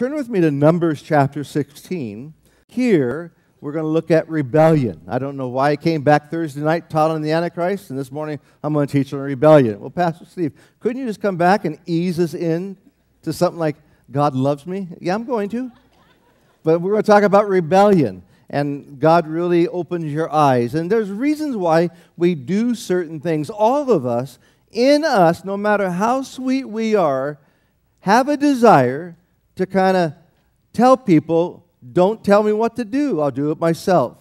turn with me to Numbers chapter 16. Here, we're going to look at rebellion. I don't know why I came back Thursday night, taught on the Antichrist, and this morning I'm going to teach on rebellion. Well, Pastor Steve, couldn't you just come back and ease us in to something like God loves me? Yeah, I'm going to. But we're going to talk about rebellion. And God really opens your eyes. And there's reasons why we do certain things. All of us, in us, no matter how sweet we are, have a desire to kind of tell people, don't tell me what to do, I'll do it myself.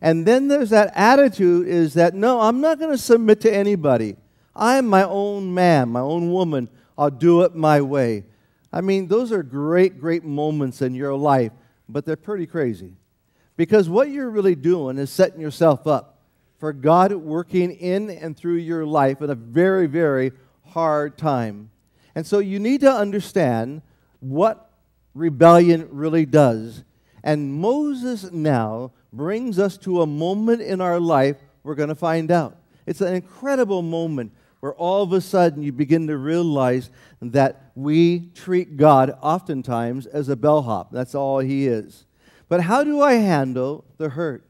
And then there's that attitude is that, no, I'm not going to submit to anybody. I am my own man, my own woman. I'll do it my way. I mean, those are great, great moments in your life, but they're pretty crazy. Because what you're really doing is setting yourself up for God working in and through your life at a very, very hard time. And so you need to understand what rebellion really does. And Moses now brings us to a moment in our life we're going to find out. It's an incredible moment where all of a sudden you begin to realize that we treat God oftentimes as a bellhop. That's all he is. But how do I handle the hurt?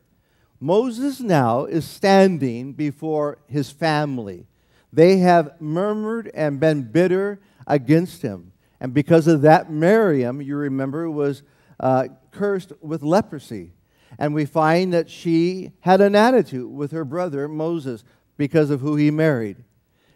Moses now is standing before his family. They have murmured and been bitter against him. And because of that, Miriam, you remember, was uh, cursed with leprosy. And we find that she had an attitude with her brother Moses because of who he married.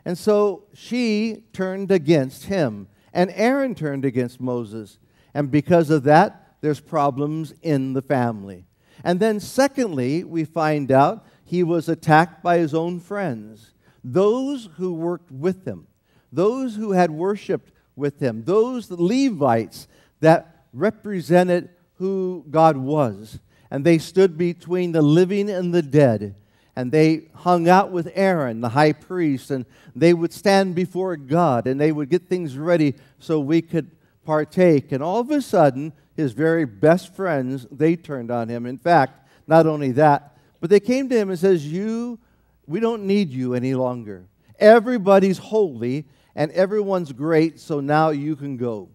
And so she turned against him. And Aaron turned against Moses. And because of that, there's problems in the family. And then, secondly, we find out he was attacked by his own friends, those who worked with him, those who had worshiped with him. Those Levites that represented who God was. And they stood between the living and the dead. And they hung out with Aaron, the high priest, and they would stand before God and they would get things ready so we could partake. And all of a sudden, his very best friends, they turned on him. In fact, not only that, but they came to him and says, "You, we don't need you any longer. Everybody's holy and everyone's great, so now you can go.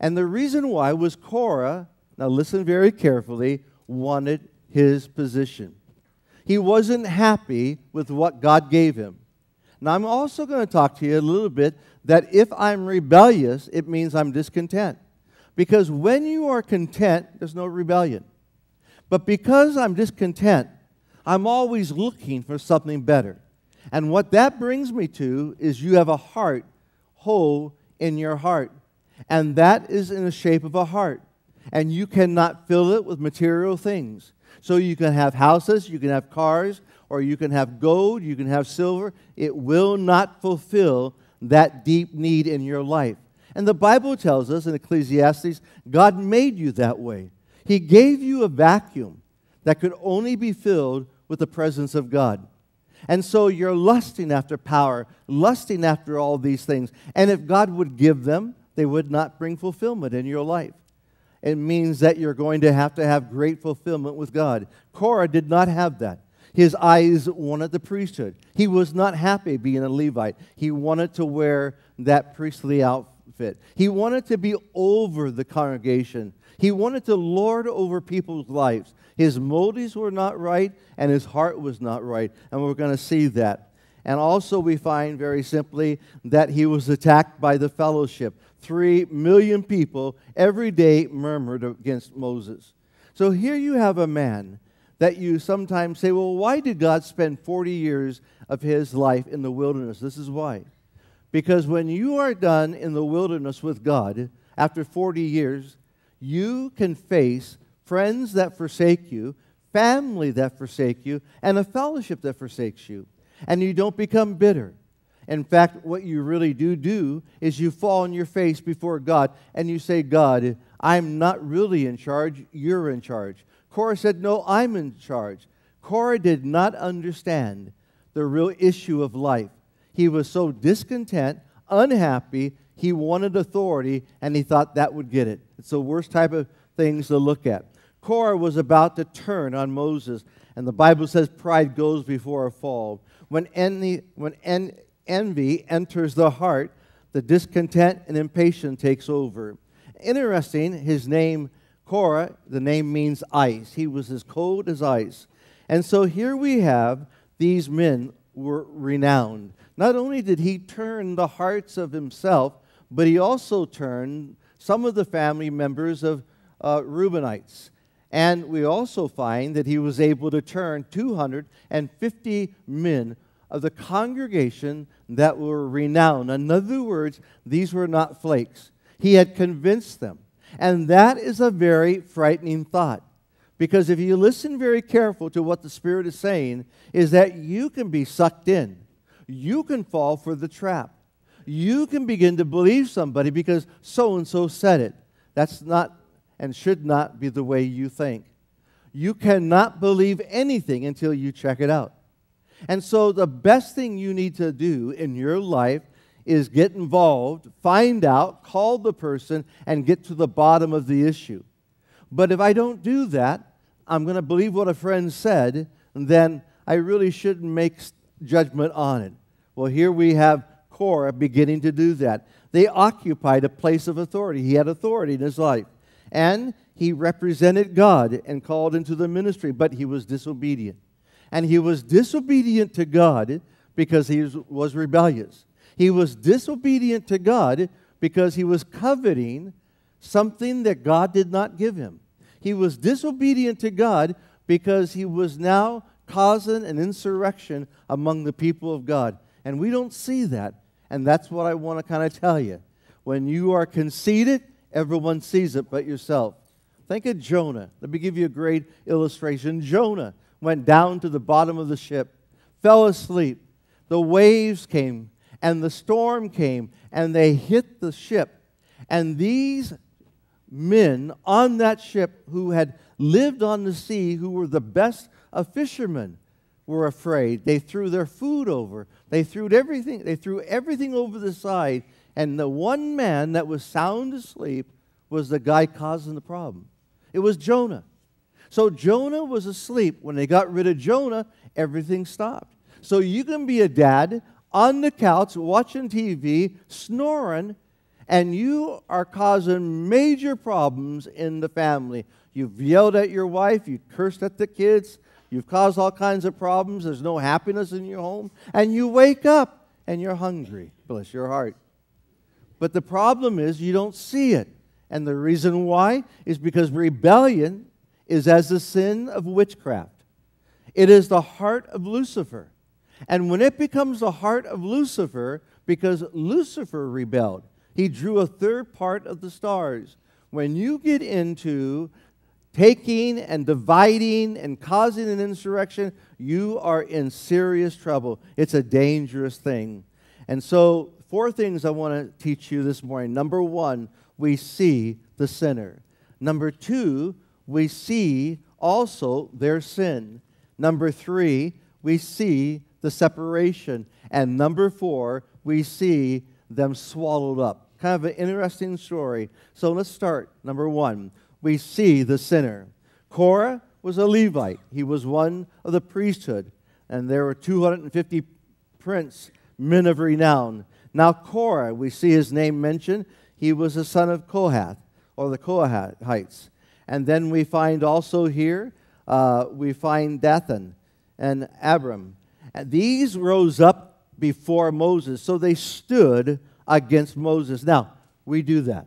And the reason why was Korah, now listen very carefully, wanted his position. He wasn't happy with what God gave him. Now, I'm also going to talk to you a little bit that if I'm rebellious, it means I'm discontent. Because when you are content, there's no rebellion. But because I'm discontent, I'm always looking for something better. And what that brings me to is you have a heart hole in your heart. And that is in the shape of a heart. And you cannot fill it with material things. So you can have houses, you can have cars, or you can have gold, you can have silver. It will not fulfill that deep need in your life. And the Bible tells us in Ecclesiastes God made you that way. He gave you a vacuum that could only be filled with the presence of God. And so you're lusting after power, lusting after all these things. And if God would give them, they would not bring fulfillment in your life. It means that you're going to have to have great fulfillment with God. Korah did not have that. His eyes wanted the priesthood. He was not happy being a Levite. He wanted to wear that priestly outfit. He wanted to be over the congregation. He wanted to lord over people's lives. His motives were not right, and his heart was not right. And we're going to see that. And also, we find very simply that he was attacked by the fellowship. Three million people every day murmured against Moses. So here you have a man that you sometimes say, well, why did God spend 40 years of his life in the wilderness? This is why. Because when you are done in the wilderness with God, after 40 years, you can face friends that forsake you, family that forsake you, and a fellowship that forsakes you. And you don't become bitter. In fact, what you really do do is you fall on your face before God and you say, God, I'm not really in charge, you're in charge. Korah said, No, I'm in charge. Korah did not understand the real issue of life. He was so discontent, unhappy, he wanted authority, and he thought that would get it. It's the worst type of things to look at. Korah was about to turn on Moses, and the Bible says pride goes before a fall. When envy, when en- envy enters the heart, the discontent and impatience takes over. Interesting, his name, Korah, the name means ice. He was as cold as ice. And so here we have these men were renowned. Not only did he turn the hearts of himself, but he also turned some of the family members of uh, Reubenites. And we also find that he was able to turn 250 men of the congregation that were renowned. In other words, these were not flakes. He had convinced them. And that is a very frightening thought. Because if you listen very careful to what the Spirit is saying, is that you can be sucked in. You can fall for the trap. You can begin to believe somebody because so and so said it. That's not and should not be the way you think. You cannot believe anything until you check it out. And so, the best thing you need to do in your life is get involved, find out, call the person, and get to the bottom of the issue. But if I don't do that, I'm going to believe what a friend said, and then I really shouldn't make judgment on it. Well, here we have Korah beginning to do that. They occupied a place of authority. He had authority in his life. And he represented God and called into the ministry, but he was disobedient. And he was disobedient to God because he was rebellious. He was disobedient to God because he was coveting something that God did not give him. He was disobedient to God because he was now causing an insurrection among the people of God. And we don't see that. And that's what I want to kind of tell you. When you are conceited, everyone sees it but yourself. Think of Jonah. Let me give you a great illustration. Jonah went down to the bottom of the ship, fell asleep. The waves came and the storm came and they hit the ship. And these men on that ship who had lived on the sea, who were the best of fishermen, were afraid. They threw their food over. They threw everything, they threw everything over the side. And the one man that was sound asleep was the guy causing the problem. It was Jonah. So Jonah was asleep. When they got rid of Jonah, everything stopped. So you can be a dad on the couch watching TV, snoring, and you are causing major problems in the family. You've yelled at your wife, you cursed at the kids, you've caused all kinds of problems, there's no happiness in your home, and you wake up and you're hungry. Bless your heart. But the problem is you don't see it. And the reason why is because rebellion is as the sin of witchcraft. It is the heart of Lucifer. And when it becomes the heart of Lucifer, because Lucifer rebelled, he drew a third part of the stars. When you get into taking and dividing and causing an insurrection, you are in serious trouble. It's a dangerous thing. And so, four things I want to teach you this morning. Number one, we see the sinner. Number two, we see also their sin. Number three, we see the separation. And number four, we see them swallowed up. Kind of an interesting story. So let's start. Number one, we see the sinner. Korah was a Levite, he was one of the priesthood, and there were 250 prince, men of renown. Now, Korah, we see his name mentioned, he was a son of Kohath, or the Kohathites. And then we find also here, uh, we find Dathan and Abiram. And these rose up before Moses, so they stood against Moses. Now, we do that.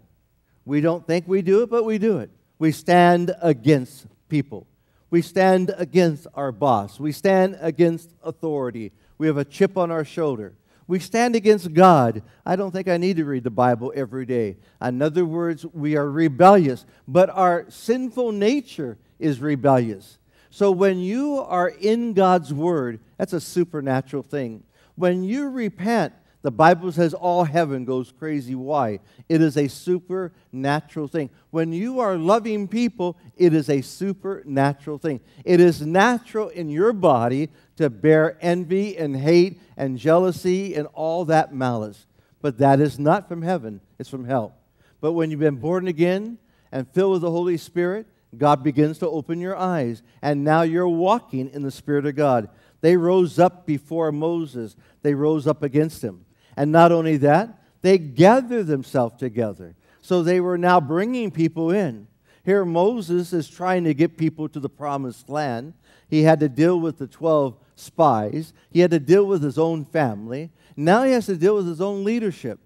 We don't think we do it, but we do it. We stand against people. We stand against our boss. We stand against authority. We have a chip on our shoulder. We stand against God. I don't think I need to read the Bible every day. In other words, we are rebellious, but our sinful nature is rebellious. So when you are in God's Word, that's a supernatural thing. When you repent, the Bible says all heaven goes crazy. Why? It is a supernatural thing. When you are loving people, it is a supernatural thing. It is natural in your body to bear envy and hate and jealousy and all that malice. But that is not from heaven, it's from hell. But when you've been born again and filled with the Holy Spirit, God begins to open your eyes. And now you're walking in the Spirit of God. They rose up before Moses, they rose up against him. And not only that, they gathered themselves together. So they were now bringing people in. Here, Moses is trying to get people to the promised land. He had to deal with the 12 spies, he had to deal with his own family. Now he has to deal with his own leadership.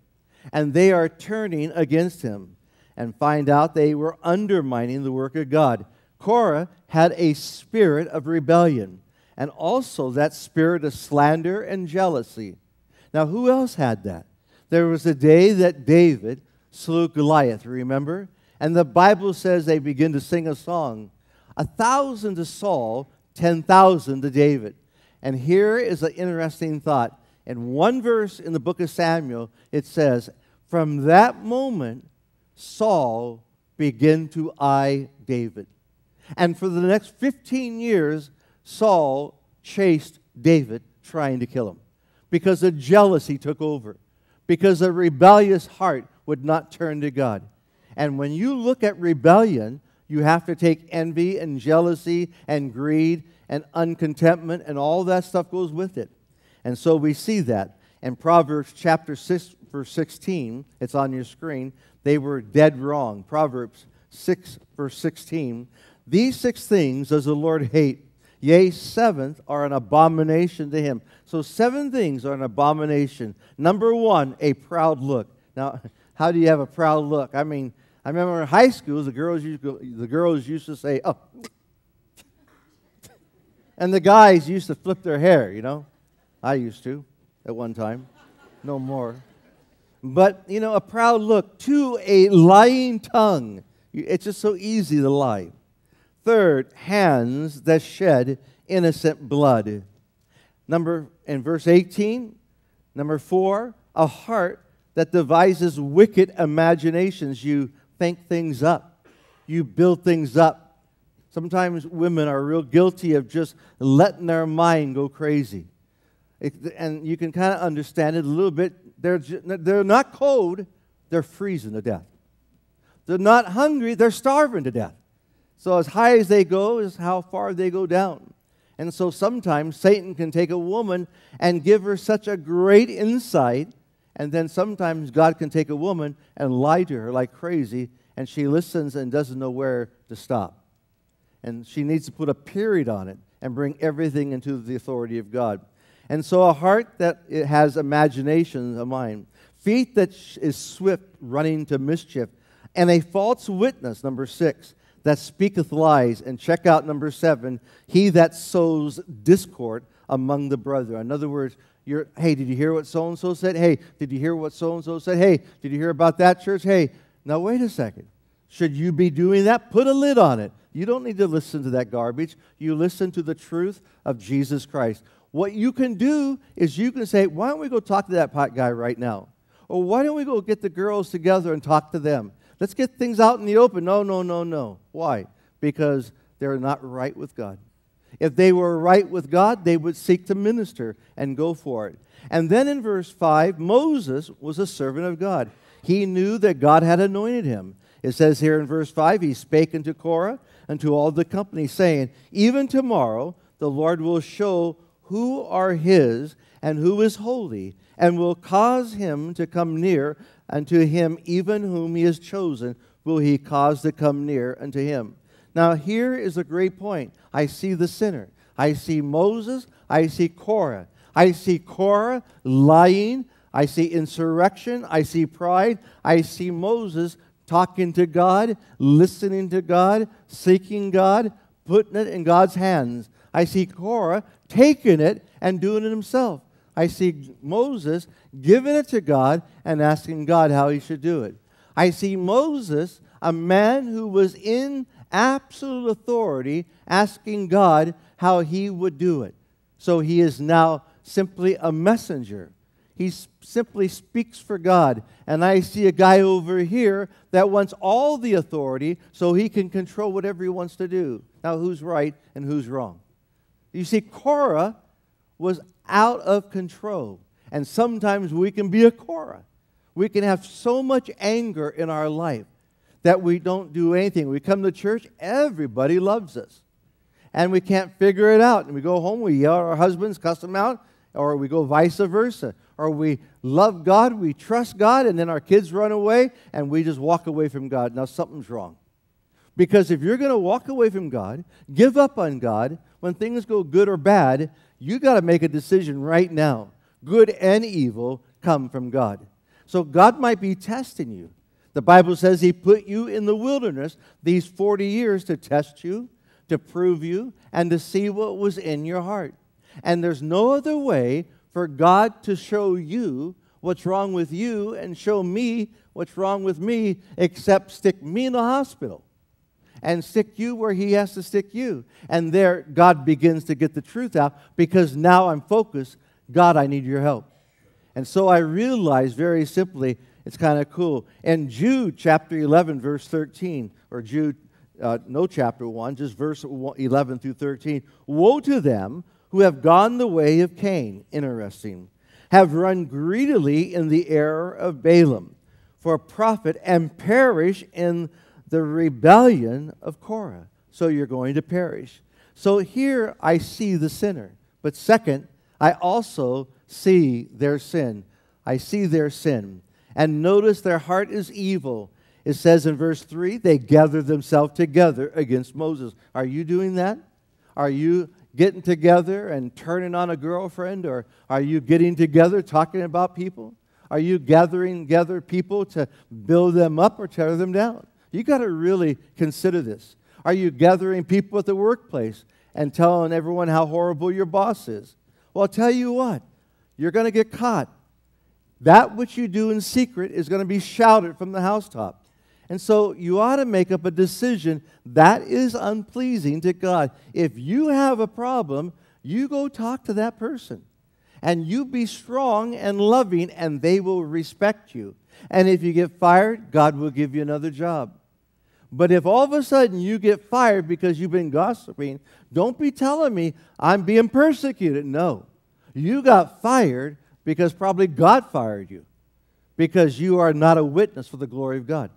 And they are turning against him and find out they were undermining the work of God. Korah had a spirit of rebellion and also that spirit of slander and jealousy. Now, who else had that? There was a day that David slew Goliath, remember? And the Bible says they begin to sing a song a thousand to Saul, 10,000 to David. And here is an interesting thought. In one verse in the book of Samuel, it says, From that moment, Saul began to eye David. And for the next 15 years, Saul chased David, trying to kill him because a jealousy took over, because a rebellious heart would not turn to God. And when you look at rebellion, you have to take envy and jealousy and greed and uncontentment, and all that stuff goes with it. And so we see that. In Proverbs chapter 6, verse 16, it's on your screen, they were dead wrong. Proverbs 6, verse 16. These six things does the Lord hate. Yea, seventh are an abomination to him. So, seven things are an abomination. Number one, a proud look. Now, how do you have a proud look? I mean, I remember in high school, the girls used to, the girls used to say, oh. And the guys used to flip their hair, you know. I used to at one time. No more. But, you know, a proud look. to a lying tongue. It's just so easy to lie. Third, hands that shed innocent blood. Number in verse 18, number 4, a heart that devises wicked imaginations. You think things up. You build things up. Sometimes women are real guilty of just letting their mind go crazy. It, and you can kind of understand it a little bit they're, they're not cold, they're freezing to death. They're not hungry, they're starving to death. So, as high as they go is how far they go down. And so, sometimes Satan can take a woman and give her such a great insight, and then sometimes God can take a woman and lie to her like crazy, and she listens and doesn't know where to stop. And she needs to put a period on it and bring everything into the authority of God. And so a heart that has imagination, a mind, feet that is swift running to mischief, and a false witness, number six, that speaketh lies. And check out number seven, he that sows discord among the brethren. In other words, you're, hey, did you hear what so and so said? Hey, did you hear what so and so said? Hey, did you hear about that church? Hey, now wait a second. Should you be doing that? Put a lid on it. You don't need to listen to that garbage. You listen to the truth of Jesus Christ. What you can do is you can say, why don't we go talk to that pot guy right now? Or why don't we go get the girls together and talk to them? Let's get things out in the open. No, no, no, no. Why? Because they're not right with God. If they were right with God, they would seek to minister and go for it. And then in verse 5, Moses was a servant of God. He knew that God had anointed him. It says here in verse 5, he spake unto Korah and to all the company, saying, Even tomorrow the Lord will show who are his and who is holy, and will cause him to come near unto him, even whom he has chosen, will he cause to come near unto him. Now, here is a great point. I see the sinner. I see Moses. I see Korah. I see Korah lying. I see insurrection. I see pride. I see Moses talking to God, listening to God, seeking God, putting it in God's hands. I see Korah taking it and doing it himself. I see Moses giving it to God and asking God how he should do it. I see Moses, a man who was in absolute authority, asking God how he would do it. So he is now simply a messenger. He simply speaks for God. And I see a guy over here that wants all the authority so he can control whatever he wants to do. Now, who's right and who's wrong? You see, Korah was out of control. And sometimes we can be a Korah. We can have so much anger in our life that we don't do anything. We come to church, everybody loves us. And we can't figure it out. And we go home, we yell at our husbands, cuss them out, Or we go vice versa. Or we love God, we trust God, and then our kids run away and we just walk away from God. Now something's wrong. Because if you're going to walk away from God, give up on God, when things go good or bad, you got to make a decision right now. Good and evil come from God. So God might be testing you. The Bible says He put you in the wilderness these 40 years to test you, to prove you, and to see what was in your heart. And there's no other way for God to show you what's wrong with you and show me what's wrong with me except stick me in the hospital and stick you where He has to stick you. And there, God begins to get the truth out because now I'm focused. God, I need your help. And so I realized very simply, it's kind of cool. In Jude chapter 11, verse 13, or Jude, uh, no chapter 1, just verse 11 through 13. Woe to them who have gone the way of Cain. Interesting. Have run greedily in the error of Balaam for a profit and perish in the rebellion of Korah. So you're going to perish. So here I see the sinner. But second, I also see their sin. I see their sin. And notice their heart is evil. It says in verse 3 they gathered themselves together against Moses. Are you doing that? Are you getting together and turning on a girlfriend? Or are you getting together talking about people? Are you gathering together people to build them up or tear them down? You got to really consider this. Are you gathering people at the workplace and telling everyone how horrible your boss is? Well, I'll tell you what, you're going to get caught. That which you do in secret is going to be shouted from the housetop. And so you ought to make up a decision that is unpleasing to God. If you have a problem, you go talk to that person. And you be strong and loving, and they will respect you. And if you get fired, God will give you another job. But if all of a sudden you get fired because you've been gossiping, don't be telling me I'm being persecuted. No. You got fired because probably God fired you because you are not a witness for the glory of God.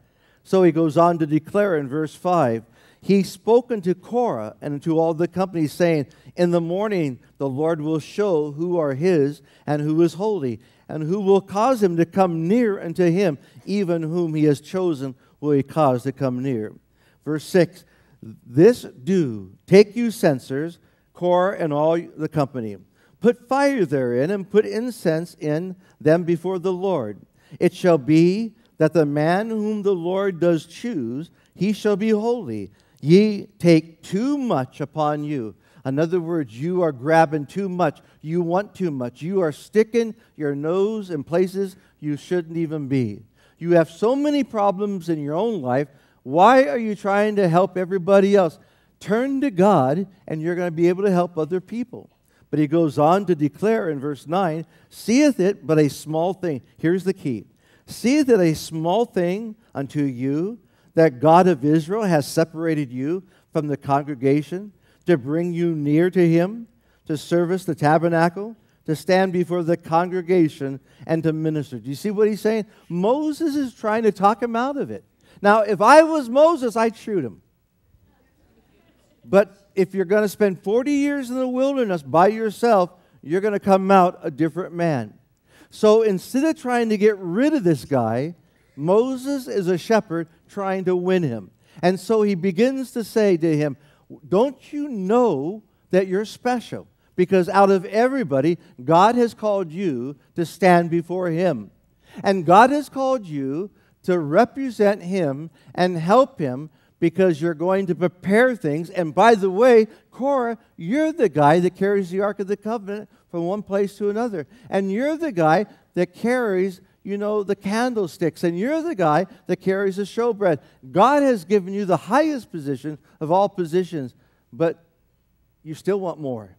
So he goes on to declare in verse 5 He spoke unto Korah and to all the company, saying, In the morning the Lord will show who are his and who is holy, and who will cause him to come near unto him, even whom he has chosen will he cause to come near. Verse 6 This do, take you censers, Korah and all the company Put fire therein and put incense in them before the Lord. It shall be that the man whom the Lord does choose, he shall be holy. Ye take too much upon you. In other words, you are grabbing too much. You want too much. You are sticking your nose in places you shouldn't even be. You have so many problems in your own life. Why are you trying to help everybody else? Turn to God, and you're going to be able to help other people. But he goes on to declare in verse 9, Seeth it but a small thing. Here's the key Seeth it a small thing unto you that God of Israel has separated you from the congregation to bring you near to him, to service the tabernacle, to stand before the congregation, and to minister. Do you see what he's saying? Moses is trying to talk him out of it. Now, if I was Moses, I'd shoot him. But if you're going to spend 40 years in the wilderness by yourself, you're going to come out a different man. So instead of trying to get rid of this guy, Moses is a shepherd trying to win him. And so he begins to say to him, Don't you know that you're special? Because out of everybody, God has called you to stand before him. And God has called you to represent him and help him because you're going to prepare things. And by the way, Korah, you're the guy that carries the Ark of the Covenant from one place to another. And you're the guy that carries, you know, the candlesticks. And you're the guy that carries the showbread. God has given you the highest position of all positions, but you still want more.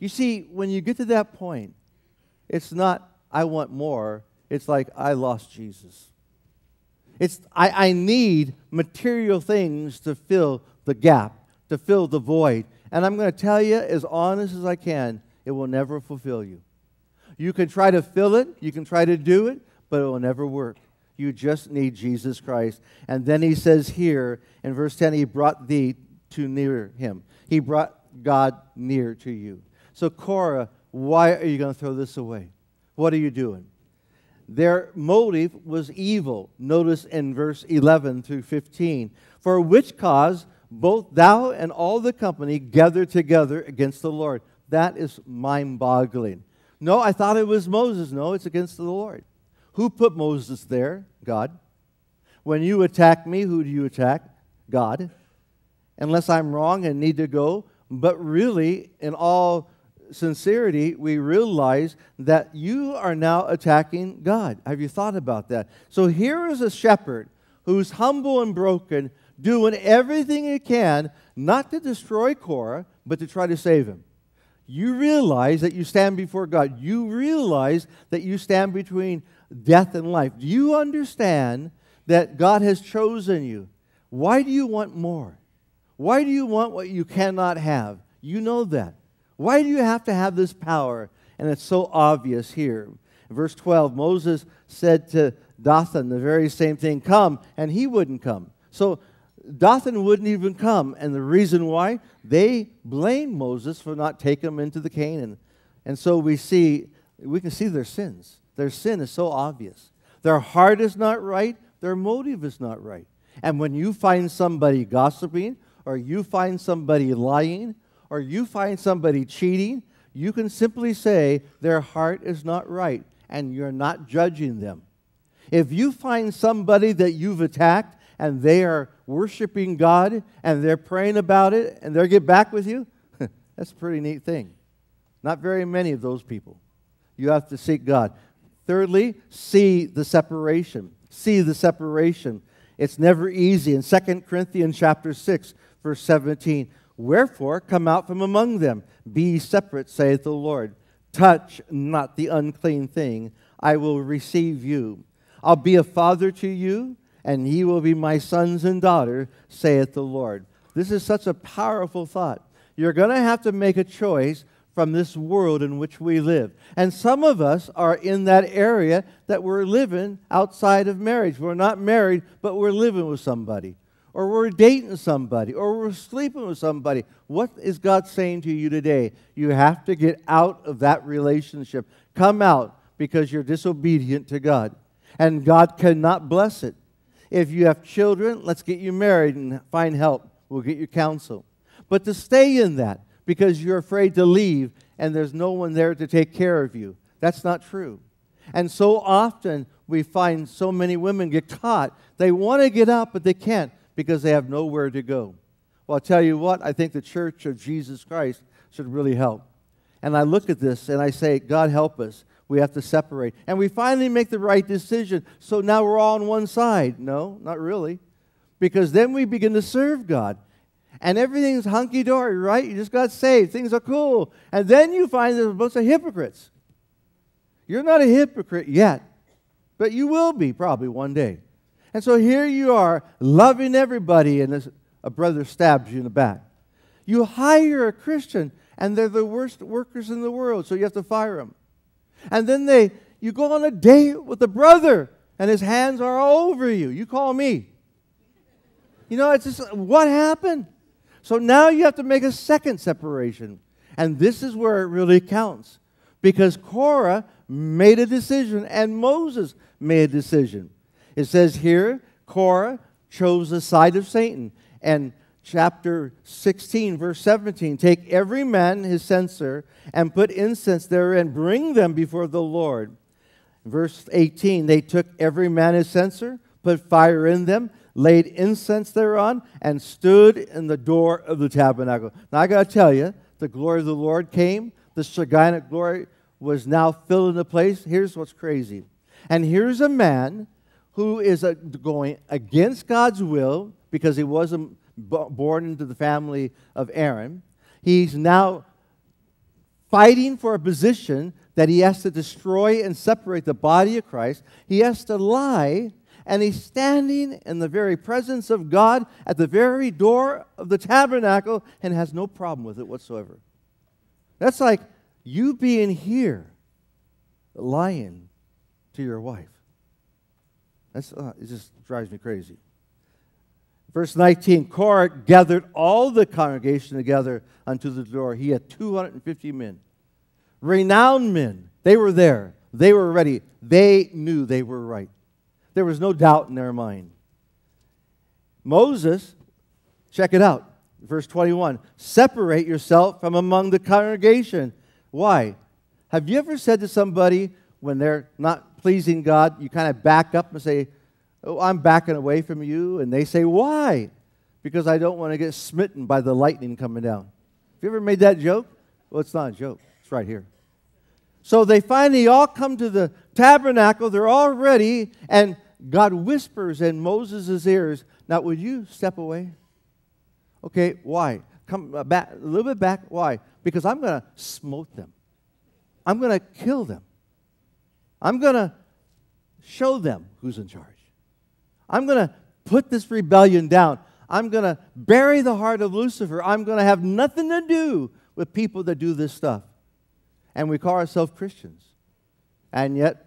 You see, when you get to that point, it's not, I want more. It's like, I lost Jesus. It's, I, I need material things to fill the gap, to fill the void. And I'm going to tell you, as honest as I can, it will never fulfill you. You can try to fill it, you can try to do it, but it will never work. You just need Jesus Christ. And then he says here in verse 10, he brought thee to near him. He brought God near to you. So Korah why are you going to throw this away? What are you doing? Their motive was evil. Notice in verse 11 through 15. For which cause both thou and all the company gathered together against the Lord. That is mind boggling. No, I thought it was Moses. No, it's against the Lord. Who put Moses there? God. When you attack me, who do you attack? God. Unless I'm wrong and need to go. But really, in all sincerity, we realize that you are now attacking God. Have you thought about that? So here is a shepherd who's humble and broken, doing everything he can not to destroy Korah, but to try to save him. You realize that you stand before God. You realize that you stand between death and life. Do you understand that God has chosen you? Why do you want more? Why do you want what you cannot have? You know that. Why do you have to have this power? And it's so obvious here. Verse 12, Moses said to Dathan the very same thing, Come, and he wouldn't come. So Dathan wouldn't even come. And the reason why? They blamed Moses for not taking them into the Canaan. And so we see, we can see their sins. Their sin is so obvious. Their heart is not right, their motive is not right. And when you find somebody gossiping, or you find somebody lying, or you find somebody cheating, you can simply say their heart is not right and you're not judging them. If you find somebody that you've attacked and they are worshiping God and they're praying about it and they'll get back with you, that's a pretty neat thing. Not very many of those people. You have to seek God. Thirdly, see the separation. See the separation. It's never easy. In 2 Corinthians chapter 6, verse 17, Wherefore, come out from among them. Be separate, saith the Lord. Touch not the unclean thing. I will receive you. I'll be a father to you, and ye will be my sons and daughter, saith the Lord. This is such a powerful thought. You're going to have to make a choice from this world in which we live. And some of us are in that area that we're living outside of marriage. We're not married, but we're living with somebody or we're dating somebody, or we're sleeping with somebody. What is God saying to you today? You have to get out of that relationship. Come out because you're disobedient to God. And God cannot bless it. If you have children, let's get you married and find help. We'll get you counsel. But to stay in that because you're afraid to leave and there's no one there to take care of you, that's not true. And so often we find so many women get caught. They want to get out, but they can't because they have nowhere to go. Well, I'll tell you what, I think the church of Jesus Christ should really help. And I look at this and I say, God help us. We have to separate. And we finally make the right decision. So now we're all on one side. No, not really. Because then we begin to serve God. And everything's hunky dory, right? You just got saved. Things are cool. And then you find there's a bunch of hypocrites. You're not a hypocrite yet, but you will be probably one day. And so here you are, loving everybody, and a brother stabs you in the back. You hire a Christian, and they're the worst workers in the world, so you have to fire them. And then they, you go on a date with a brother, and his hands are all over you. You call me. You know, it's just, what happened? So now you have to make a second separation. And this is where it really counts. Because Korah made a decision and Moses made a decision. It says here, Korah chose the side of Satan. And chapter 16, verse 17 Take every man his censer and put incense therein, bring them before the Lord. Verse 18 They took every man his censer, put fire in them, laid incense thereon, and stood in the door of the tabernacle. Now I got to tell you, the glory of the Lord came. The Shekinah glory was now filling the place. Here's what's crazy. And here's a man who is going against God's will because he wasn't born into the family of Aaron. He's now fighting for a position that he has to destroy and separate the body of Christ. He has to lie, and he's standing in the very presence of God at the very door of the tabernacle and has no problem with it whatsoever. That's like you being here lying to your wife. That's, uh, it just drives me crazy. Verse 19 Korah gathered all the congregation together unto the door. He had 250 men. renowned men. They were there. They were ready. They knew they were right. There was no doubt in their mind. Moses, check it out. Verse 21 Separate yourself from among the congregation. Why? Have you ever said to somebody when they're not pleasing God, you kind of back up and say, Oh, I'm backing away from you? And they say, Why? Because I don't want to get smitten by the lightning coming down. Have you ever made that joke? Well, it's not a joke, it's right here. So they finally all come to the tabernacle, they're all ready, and God whispers in Moses' ears, Now, would you step away? Okay, why? Come uh, back, a little bit back. Why? Because I'm going to smote them. I'm going to kill them. I'm going to show them who's in charge. I'm going to put this rebellion down. I'm going to bury the heart of Lucifer. I'm going to have nothing to do with people that do this stuff. And we call ourselves Christians. And yet,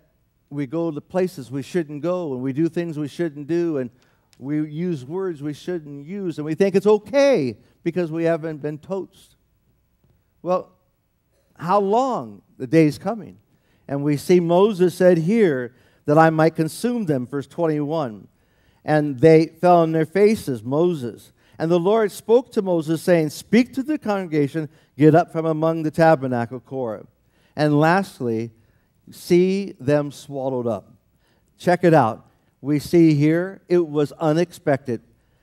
we go to places we shouldn't go, and we do things we shouldn't do, and we use words we shouldn't use, and we think it's okay because we haven't been toast. Well, how long? The day's coming. And we see Moses said here that I might consume them, verse 21. And they fell on their faces, Moses. And the Lord spoke to Moses, saying, Speak to the congregation, get up from among the tabernacle, Korah. And lastly, see them swallowed up. Check it out. We see here it was unexpected.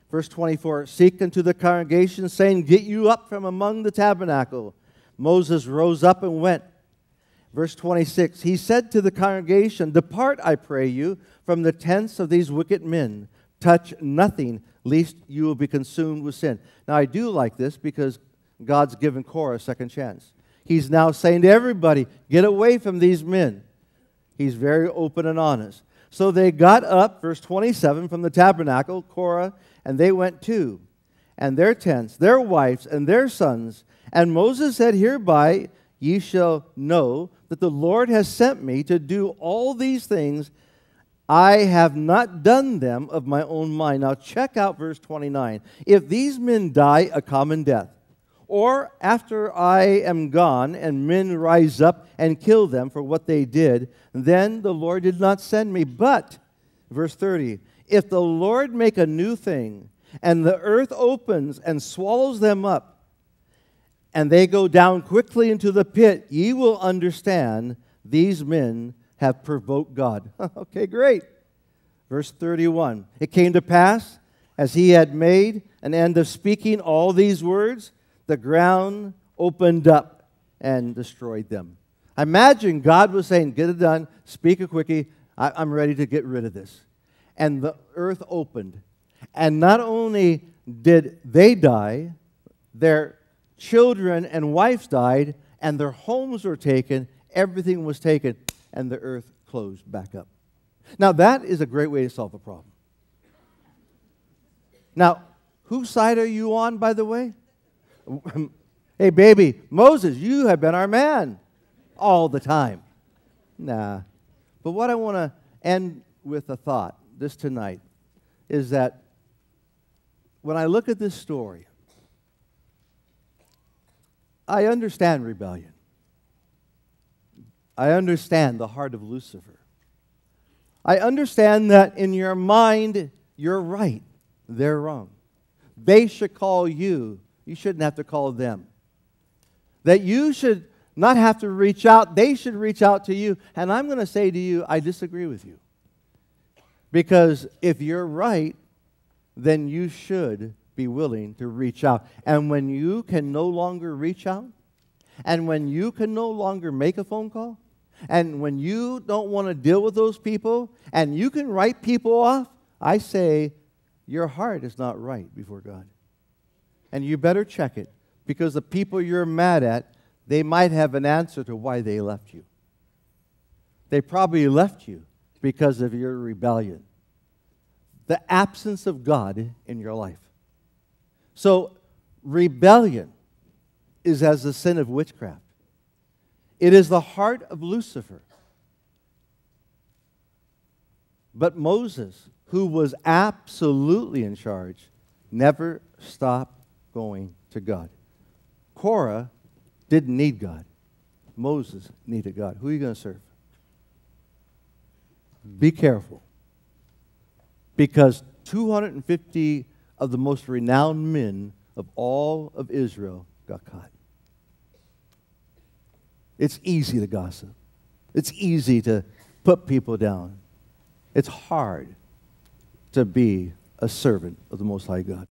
Verse 24 Seek unto the congregation, saying, Get you up from among the tabernacle. Moses rose up and went. Verse 26 He said to the congregation, Depart, I pray you, from the tents of these wicked men. Touch nothing, lest you will be consumed with sin. Now, I do like this because God's given Korah a second chance. He's now saying to everybody, Get away from these men. He's very open and honest. So they got up, verse 27, from the tabernacle, Korah, and they went too, and their tents, their wives, and their sons. And Moses said, Hereby ye shall know that the Lord has sent me to do all these things. I have not done them of my own mind. Now, check out verse 29. If these men die a common death, or after I am gone and men rise up and kill them for what they did, then the Lord did not send me. But, verse 30, if the Lord make a new thing, and the earth opens and swallows them up, and they go down quickly into the pit, ye will understand these men have provoked God. okay, great. Verse 31 It came to pass, as he had made an end of speaking all these words, the ground opened up and destroyed them. I imagine God was saying, Get it done, speak a quickie, I, I'm ready to get rid of this. And the earth opened. And not only did they die, their children and wives died, and their homes were taken, everything was taken, and the earth closed back up. Now, that is a great way to solve a problem. Now, whose side are you on, by the way? hey, baby, Moses, you have been our man all the time. Nah. But what I want to end with a thought this tonight is that when I look at this story, I understand rebellion. I understand the heart of Lucifer. I understand that in your mind, you're right, they're wrong. They should call you you shouldn't have to call them. That you should not have to reach out, they should reach out to you. And I'm going to say to you, I disagree with you. Because if you're right, then you should be willing to reach out. And when you can no longer reach out, and when you can no longer make a phone call, and when you don't want to deal with those people, and you can write people off, I say your heart is not right before God and you better check it because the people you're mad at, they might have an answer to why they left you. They probably left you because of your rebellion, the absence of God in your life. So, rebellion is as the sin of witchcraft, it is the heart of Lucifer. But Moses, who was absolutely in charge, never stopped going to God. Korah didn't need God. Moses needed God. Who are you going to serve? Be careful. Because 250 of the most renowned men of all of Israel got caught. It's easy to gossip. It's easy to put people down. It's hard to be a servant of the Most High God.